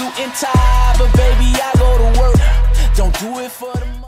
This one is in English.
Suit in time, but baby, I go to work. Don't do it for the